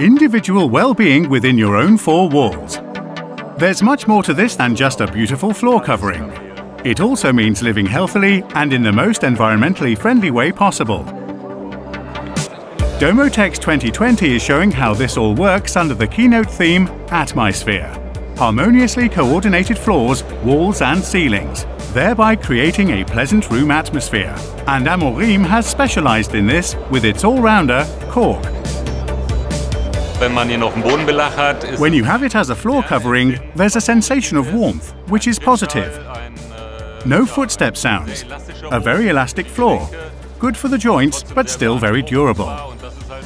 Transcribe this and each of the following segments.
individual well-being within your own four walls. There's much more to this than just a beautiful floor covering. It also means living healthily and in the most environmentally friendly way possible. Domotex 2020 is showing how this all works under the keynote theme Atmysphere. Harmoniously coordinated floors, walls and ceilings, thereby creating a pleasant room atmosphere. And Amorim has specialized in this with its all-rounder, Cork. When you have it as a floor covering, there's a sensation of warmth, which is positive. No footstep sounds. A very elastic floor. Good for the joints, but still very durable.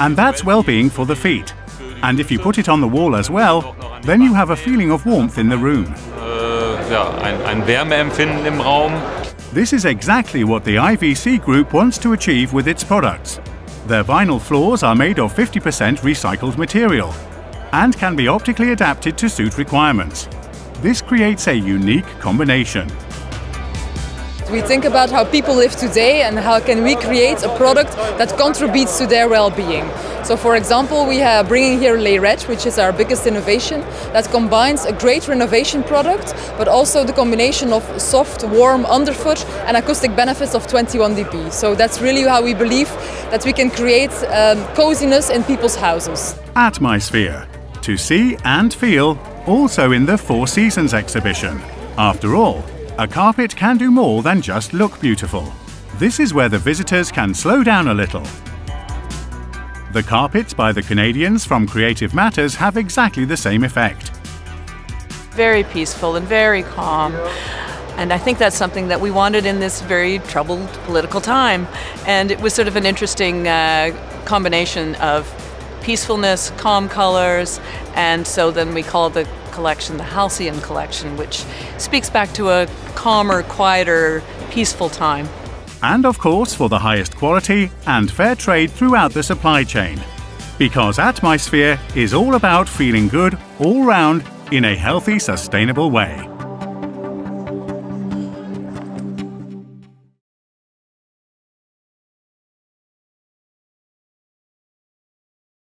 And that's well-being for the feet. And if you put it on the wall as well, then you have a feeling of warmth in the room. This is exactly what the IVC Group wants to achieve with its products. Their vinyl floors are made of 50% recycled material and can be optically adapted to suit requirements. This creates a unique combination. We think about how people live today and how can we create a product that contributes to their well-being. So for example, we are bringing here Layred, which is our biggest innovation, that combines a great renovation product, but also the combination of soft, warm underfoot and acoustic benefits of 21 dB. So that's really how we believe that we can create um, coziness in people's houses. At Atmysphere, to see and feel, also in the Four Seasons exhibition. After all, a carpet can do more than just look beautiful. This is where the visitors can slow down a little. The carpets by the Canadians from Creative Matters have exactly the same effect. Very peaceful and very calm. And I think that's something that we wanted in this very troubled political time. And it was sort of an interesting uh, combination of peacefulness, calm colors, and so then we call the collection the Halcyon Collection, which speaks back to a calmer, quieter, peaceful time. And of course for the highest quality and fair trade throughout the supply chain. Because Atmysphere is all about feeling good all round in a healthy, sustainable way.